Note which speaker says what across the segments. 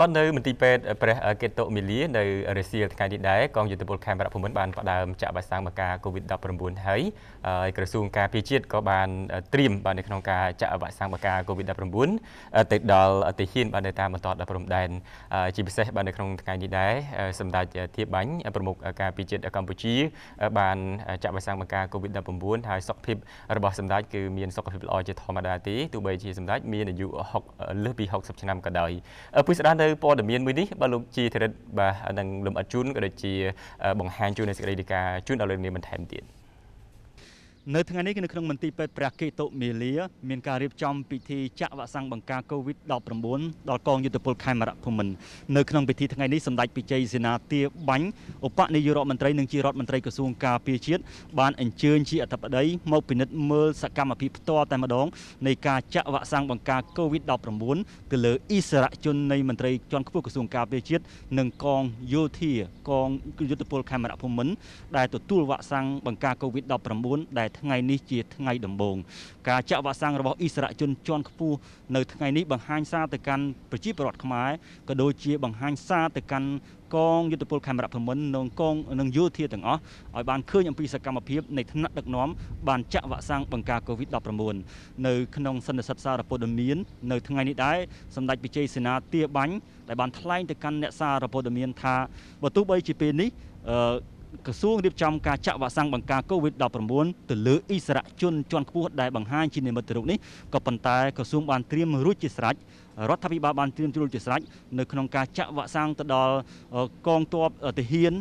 Speaker 1: បាទនៅមន្ទីរពេទ្យព្រះកេតុមីលានៅរសៀលថ្ងៃនេះដែរកងយុទ្ធពលខេមរៈភូមិន្ទបានផ្ដើមចាក់វ៉ាក់សាំងបង្ការ COVID-19 ហើយក្រសួងការពារជាតិក៏បានត្រៀមបាទនៅក្នុងការចាក់វ៉ាក់សាំងបង្ការ COVID-19 ទៅដល់ទាហានបាទនៅតាមបន្តដល់ព្រំដែនជាពិសេសបាទនៅក្នុងថ្ងៃនេះដែរសម្ដេចធៀបបាញ់ប្រមុខការពារជាតិកម្ពុជា បានចាក់វ៉ាក់សាំងបង្ការ COVID-19 ហើយសុខភាពរបស់សម្ដេចគឺមានសុខភាពល្អជាធម្មតាទេទោះបីជាសម្ដេចមានអាយុលើសពី60ឆ្នាំក៏ដោយពុយស្ដាននៅព័ត៌មានមួយនេះបាទលោកជីធរិតបាទនឹងលំអិតជូនក៏ដូចជាបង្ហាញជូននៅសេចក្តីរាយការណ៍ជូនដល់លោកនាងបន្ថែមទៀត
Speaker 2: នៅថ្ងៃនេះនៅក្នុងមន្ទីរពេទ្យព្រះកេតុមេលាមានការរៀបចំពិធីចាក់វ៉ាក់សាំងបង្ការ COVID-19 ដល់កងយុទ្ធពលខេមរៈភូមិន្ទនៅក្នុងពិធីថ្ងៃនេះសម្ដេចពិជ័យសេនាទាបាញ់ឧបនាយករដ្ឋមន្ត្រីនិងជារដ្ឋមន្ត្រីក្រសួងការពារជាតិបានអញ្ជើញជាអធិបតីមកពិនិត្យមើលសកម្មភាពផ្ទាល់តែម្ដងនៃការចាក់វ៉ាក់សាំងបង្ការ COVID-19 ទៅលើអិសរាជជននៃមន្ត្រីជាន់ខ្ពស់ក្រសួងការពារជាតិនិងកងយោធាកងយុទ្ធពលខេមរៈភូមិន្ទដែលទទួលវ៉ាក់សាំងបង្ការ COVID-19 ដែលថ្ងៃនេះជាថ្ងៃដំបូងការចាក់វ៉ាក់សាំងរបស់អិសរាជជនជាន់ខ្ពស់នៅថ្ងៃនេះបង្ហាញសារទៅកាន់ប្រជាពលរដ្ឋខ្មែរក៏ដូចជាបង្ហាញសារទៅកាន់កងយុទ្ធពលខេមរៈភូមិន្ទនិងកងនិងយោធាទាំងអស់ឲ្យបានឃើញអំពីសកម្មភាពនៃថ្នាក់ដឹកនាំបានចាក់វ៉ាក់សាំងបង្ការ COVID-19 នៅក្នុងសន្និសីទសារព័ត៌មាននៅថ្ងៃនេះដែរសម្ដេចវិជ័យសេនាទាបាញ់ដែលបានថ្លែងទៅកាន់អ្នកសារព័ត៌មានថាបើទោះបីជាពេលនេះអឺ ក្រសួងរៀបចំការចាក់វ៉ាក់សាំងបង្ការ COVID-19 ទៅលើអិសរាជជនជាន់ខ្ពស់ដែលបង្ហាញជានិមិត្តរូបនេះក៏ប៉ុន្តែក្រសួងបានត្រៀមរួចជាស្រេចរដ្ឋាភិបាលបានត្រៀមរួចជាស្រេចនៅក្នុងការចាក់វ៉ាក់សាំងទៅដល់កងទ័ពទាហាន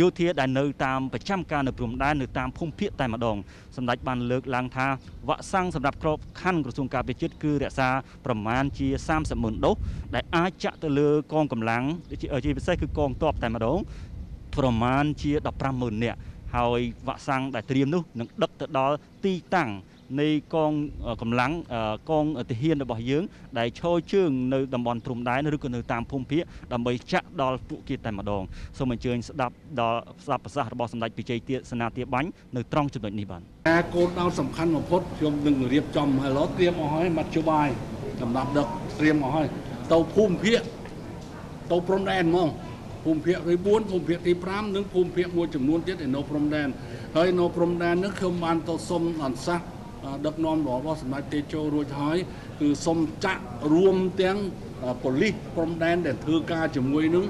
Speaker 2: យោធាដែលនៅតាមប្រចាំការនៅព្រំដែននៅតាមភូមិភាគតែម្ដងសម្ដេចបានលើកឡើងថាវ៉ាក់សាំងសម្រាប់ក្របខ័ណ្ឌក្រសួងការពារជាតិគឺរក្សាប្រមាណជា30ម៉ឺនដូសដែលអាចចាក់ទៅលើកងកម្លាំងជាពិសេសគឺកងទ័ពតែម្ដង ប្រមាណជា150,000នាក់ហើយវ៉ាក់សាំងដែលត្រៀមនោះនឹងដឹកទៅដល់ទីតាំងនៃកងកម្លាំងកងទាហានរបស់យើង ដែលឈរជើងនៅតំបន់ព្រំដែនឬក៏នៅតាមភូមិភាគដើម្បីចាក់ដល់ពួកគេតែម្ដងសូមអញ្ជើញស្ដាប់ដល់ស្ដាប់ប្រសាសន៍របស់សម្ដេចពិជ័យទាសេនាទាបាញ់នៅត្រង់ចំណុចនេះបាទ
Speaker 3: ការគោលដៅសំខាន់បំផុតខ្ញុំនឹងរៀបចំហើយឡូត្រៀមអស់ហើយមធ្យោបាយសម្រាប់ដឹកត្រៀមអស់ហើយទៅភូមិភាគទៅព្រំដែនហ្មង ភូមិភាគទី4ភូមិភាគទី5និងភូមិភាគមួយចំនួនទៀតឯនៅព្រំដែនហើយនៅព្រំដែននឹងខ្ញុំបានទៅសុំអន្តសាសដឹកនាំរបស់សម្ដេចតេជោរួចហើយគឺសុំចាក់រួមទាំងប៉ូលីសព្រំដែនដែលធ្វើការជាមួយនឹង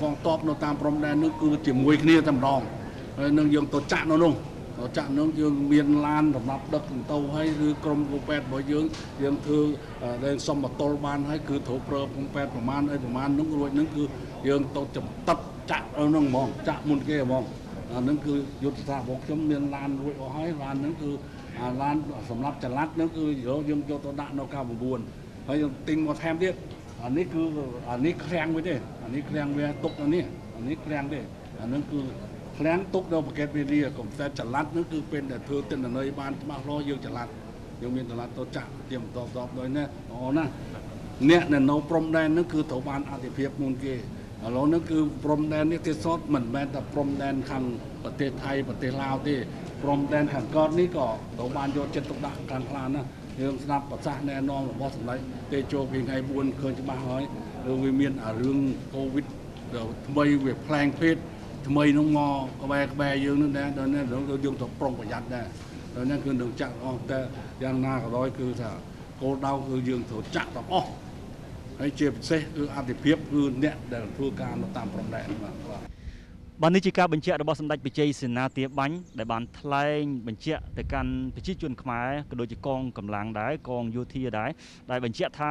Speaker 3: កងទ័ពនៅតាមព្រំដែននោះគឺជាមួយគ្នាតែម្ដងហើយនឹងយើងទៅចាក់នៅនោះ ចាក់នឹងយើងមានឡានសម្រាប់ដឹកទៅហើយគឺក្រុមគូពេទ្យរបស់យើងយើងធ្វើដែលសុំបតលបានហើយគឺត្រូវប្រើគូពេទ្យប្រមាណអីប្រមាណនឹងរួចនឹងគឺយើងទៅចំតិតចាក់នៅនឹងហ្មងចាក់មុនគេហ្មងអានឹងគឺយុទ្ធសាស្ត្ររបស់ខ្ញុំមានឡានរួចអស់ហើយឡាននឹងគឺអាឡានសម្រាប់ចល័តនឹងគឺយើងយកទៅដាក់នៅ99ហើយយើងទិញមកថែមទៀតអានេះគឺអានេះឃ្លាំងវិញទេអានេះឃ្លាំងវាទុកនៅនេះអានេះឃ្លាំងទេអានឹងគឺ ឃ្លាំងទុកនៅប្រកេតវិរិយកុំតែចល័តនឹងគឺពេលដែលធ្វើទិន្នន័យបានច្បាស់លាស់យើងចល័តយើងមានចល័តទៅចាក់ទៀមតបតបដោយណាអូណាអ្នកនៅនៅព្រំដែននឹងគឺត្រូវបានអធិភាពមុនគេឥឡូវនេះគឺព្រំដែននេះទៀតសតមិនមែនតែព្រំដែនខាងប្រទេសថៃប្រទេសឡាវទេព្រំដែនខាងកតនេះក៏ត្រូវបានយកចិត្តទុកដាក់ខាងខ្លាណាយើងស្ដាប់ប្រសាសន៍ណែនាំរបស់សម្ដេចតេជោពីថ្ងៃ4ឃើញច្បាស់ហើយឬវាមានអារឿងកូវីដថ្មីវាផ្លែងភេទ ថ្មីនោះមកក្បែរក្បែរយើងនោះដែរដល់នេះយើងទៅប្រុងប្រយ័ត្នដែរដល់នេះគឺនឹងចាក់អស់តែយ៉ាងណាក៏ដោយគឺថាគោលដៅគឺយើងត្រូវចាក់ទាំងអស់ហើយជាពិសេសគឺអតិភិបគឺអ្នកដែលធ្វើការនៅតាមព្រំដែនបាទ
Speaker 2: បាទនេះជាការបញ្ជាក់របស់សម្ដេចបជ័យសេនាទាបាញ់ដែលបានថ្លែងបញ្ជាក់ទៅកាន់ប្រជាជនខ្មែរក៏ដូចជាកងកម្លាំងដែរកងយោធាដែរដែលបញ្ជាក់ថា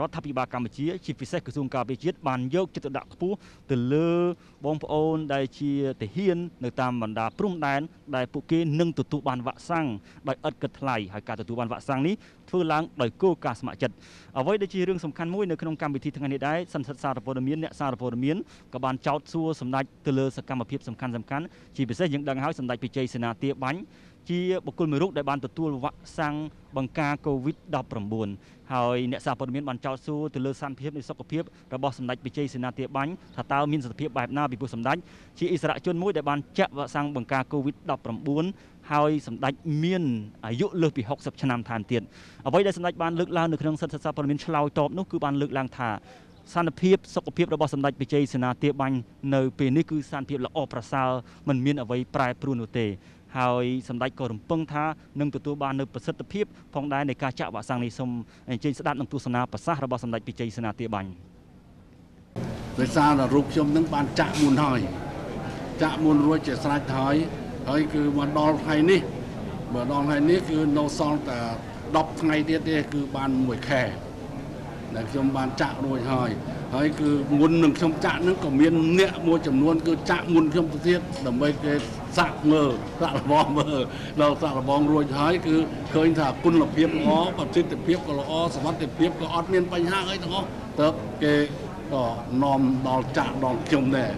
Speaker 2: រដ្ឋាភិបាលកម្ពុជាជាពិសេសក្រសួងការពារជាតិបានយកចិត្តទុកដាក់ខ្ពស់ទៅលើបងប្អូនដែលជាទាហាននៅតាមបណ្ដាព្រំដែនដែលពួកគេនឹងទទួលបានវ៉ាក់សាំងដោយឥតគិតថ្លៃហើយការទទួលបានវ៉ាក់សាំងនេះធ្វើឡើងដោយគោលការណ៍ស្ម័គ្រចិត្តអ្វីដែលជារឿងសំខាន់មួយនៅក្នុងកម្មវិធីថ្ងៃនេះដែរសន្និសីទសារព័ត៌មានអ្នកសារព័ត៌មានក៏បានចោទសួរសម្ដេចទៅលើសកម្មភាពសំខាន់សំខាន់ជាពិសេសយើងដឹងហើយសម្ដេចពិជ័យសេនាទាបាញ់ ជាបុគ្គលមួយរូបដែលបានទទួលវ៉ាក់សាំងបង្ការ COVID-19 ហើយអ្នកសារព័ត៌មានបានចោទសួរទៅលើសន្តិភាពនៃសុខភាពរបស់សម្ដេចបជ័យសេនាធាបាញ់ថាតើមានសន្តិភាពបែបណាពីព្រោះសម្ដេចជាអិសរាជជនមួយដែលបានចាក់វ៉ាក់សាំងបង្ការ COVID-19 ហើយសម្ដេចមានអាយុលើសពី60ឆ្នាំថែមទៀតអ្វីដែលសម្ដេចបានលើកឡើងនៅក្នុងសិទ្ធិសារព័ត៌មានឆ្លើយតបនោះគឺបានលើកឡើងថាសន្តិភាពសុខភាពរបស់សម្ដេចវិជ័យសេនាទាបាញ់នៅពេលនេះគឺសន្តិភាពល្អប្រសើរមិនមានអ្វីប្រែប្រួលនោះទេ ហើយសម្ដេចក៏រំពឹងថានឹងទទួលបាននូវប្រសិទ្ធភាពផងដែរនៃការចាក់វ៉ាក់សាំងនេះសូមអញ្ជើញស្ដាប់នឹងទស្សនាប្រសាសន៍របស់សម្ដេចវិជ័យសេនាទាបាញ់
Speaker 3: ដោយសារតែរូបខ្ញុំនឹងបានចាក់មុនហើយចាក់មុនរួចជាស្រេចហើយហើយគឺមកដល់ថ្ងៃនេះមកដល់ថ្ងៃនេះគឺនៅសល់តែ10ថ្ងៃទៀតទេគឺបានមួយខែដែលខ្ញុំបានចាក់រួចហើយ ហើយគឺមុននឹងខ្ញុំចាក់នឹងក៏មានអ្នកមួយចំនួនគឺចាក់មុនខ្ញុំទៅទៀតដើម្បីគេសាក់មើលសាក់របងមើលដល់សាក់របងរួចហើយគឺឃើញថាគុណភាពល្អប្រសិទ្ធភាពក៏ល្អសុវត្ថិភាពក៏អត់មានបញ្ហាអីទាំងអស់ទៅគេក៏នាំដល់ចាក់ដល់ខ្ញុំដែរ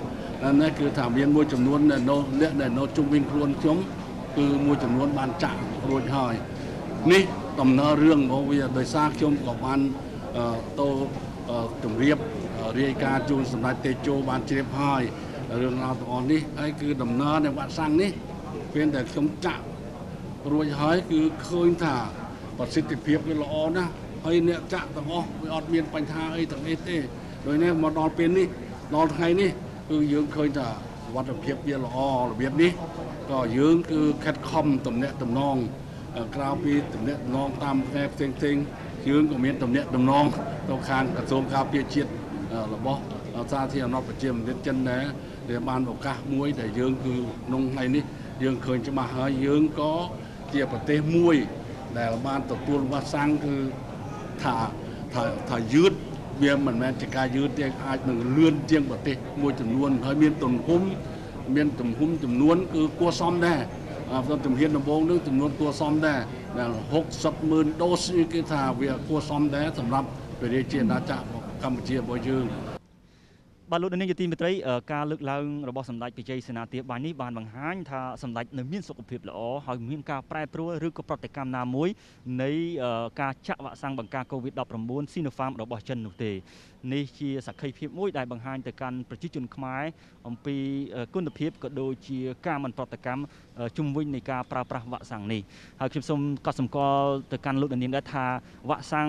Speaker 3: នេះគឺថាមានមួយចំនួនដែលនៅអ្នកដែលនៅជុំវិញខ្លួនខ្ញុំគឺមួយចំនួនបានចាក់រួចហើយនេះដំណើររឿងរបស់វាដោយសារខ្ញុំក៏បានទៅជម្រាប រាយការណ៍ជូនសម្ដេចតេជោបានជ្រាបហើយរឿងរ៉ាវទាំងអស់នេះហើយគឺដំណើរនៃវត្តសាំងនេះពេលដែលខ្ញុំចាក់រួចហើយគឺឃើញថាប្រសិទ្ធភាពវាល្អណាស់ហើយអ្នកចាក់ទាំងអស់វាអត់មានបញ្ហាអីទាំងនេះទេដោយនេះមកដល់ពេលនេះដល់ថ្ងៃនេះគឺយើងឃើញថាវត្តភាពវាល្អរបៀបនេះក៏យើងគឺខិតខំតំណាក់តំណងក្រៅពីតំណាក់តំណងតាមផ្នែកផ្សេងផ្សេងយើងក៏មានតំណាក់តំណងទៅខាងក្រសួងការពារជាតិ របស់សាធារណប្រជាមានិតចិនដែរដែលបានឱកាសមួយដែលយើងគឺក្នុងថ្ងៃនេះយើងឃើញច្បាស់ហើយយើងក៏ជាប្រទេសមួយ ដែលបានទទួលវ៉ាក់សាំងគឺថាថាថាយឺតវាមិនមែនជាការយឺតទេអាចនឹងលឿនជាងប្រទេសមួយចំនួនហើយមានទំហំមានទំហំចំនួនគឺគួរសមដែរអត់ជំហានដំបូងនឹងចំនួនគួរសមដែរដែល60ម៉ឺនដូសគឺថាវាគួរសមដែរសម្រាប់ប្រជាជាតិអាណាចក្រ កម្ពុជារបស់យើង
Speaker 2: បាទលោកនាយកទីមេត្រីការលើកឡើងរបស់សម្ដេចបជ័យសេនាធាបាញ់នេះបានបង្ហាញថាសម្ដេចនៅមានសុខភាពល្អហើយមានការប្រែប្រួលឬក៏ប្រតិកម្មណាមួយនៃការចាក់វ៉ាក់សាំងបង្ការ COVID-19 Sinopharm របស់ចិននោះទេនេះជាសក្ខីភាពមួយដែលបង្ហាញទៅកាន់ប្រជាជនខ្មែរអំពីគុណភាពក៏ដូចជាការមិនប្រតិកម្ម ជំវិញនៃការប្រើប្រាស់វ៉ាក់សាំងនេះហើយខ្ញុំសូមកត់សម្គាល់ទៅកាន់លោកនាងដែរថាវ៉ាក់សាំង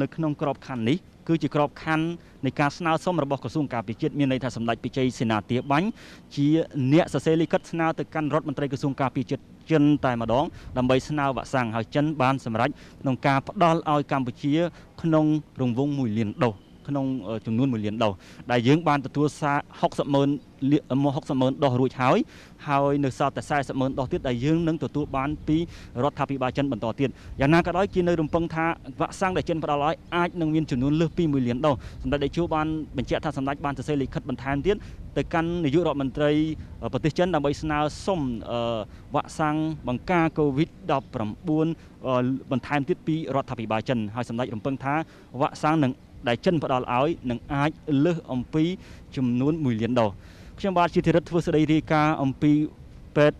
Speaker 2: នៅក្នុងក្របខ័ណ្ឌនេះគឺជាក្របខ័ណ្ឌនៃការស្នើសុំរបស់ក្រសួងការពារជាតិមានន័យថាសម្ដេចពិជ័យសេនាទាបាញ់ជាអ្នកសរសេរលិខិតស្នើទៅកាន់រដ្ឋមន្ត្រីក្រសួងការពារជាតិចិនតែម្ដងដើម្បីស្នើវ៉ាក់សាំងហើយចិនបានសម្រេចក្នុងការផ្ដល់ឲ្យកម្ពុជា ក្នុងរង្វង់1លានដូស ក្នុងចំនួន1លានដុសដែលយើងបានទទួលសារ60ម៉ឺនមក60ម៉ឺនដុសរួចហើយហើយនៅសល់តែ40ម៉ឺនដុសទៀតដែលយើងនឹងទទួលបានពីរដ្ឋាភិបាលចិនបន្តទៀតយ៉ាងណាក៏ដោយគេនៅរំពឹងថាវ៉ាក់សាំងដែលចិនផ្ដល់ឲ្យអាចនឹងមានចំនួនលើសពី1លានដុសសម្ដេចតេជោបានបញ្ជាក់ថាសម្ដេចបានសរសេរលិខិតបន្ថែមទៀតទៅកាន់នាយករដ្ឋមន្ត្រីប្រទេសចិនដើម្បីស្នើសុំវ៉ាក់សាំងបង្ការ COVID-19 បន្ថែមទៀតពីរដ្ឋាភិបាលចិនហើយសម្ដេចរំពឹងថាវ៉ាក់សាំងនឹង ដែលចិនផ្ដល់ឲ្យនឹងអាចលើសអំពីចំនួន1លានដុល្លារខ្ញុំបាទជាធិរិទ្ធធ្វើសេចក្តីរាយការណ៍អំពីពេទ្យ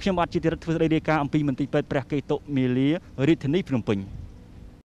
Speaker 2: ខ្ញុំបាទជាធិរិទ្ធធ្វើសេចក្តីរាយការណ៍អំពីមន្ទីរពេទ្យព្រះកេតុមាលារាជធានីភ្នំពេញ